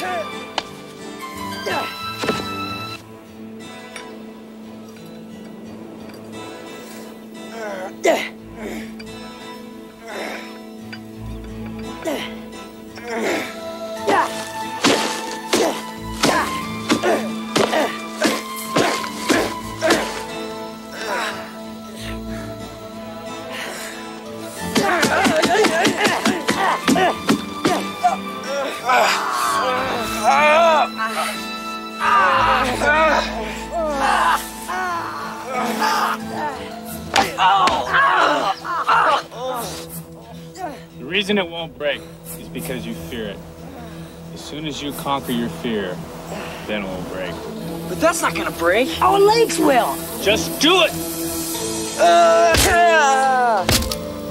yeah, reason it won't break is because you fear it. As soon as you conquer your fear, then it will break. But that's not gonna break. Our legs will. Just do it!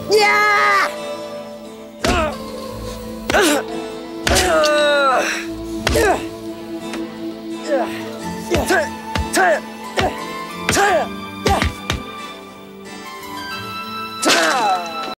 Yeah.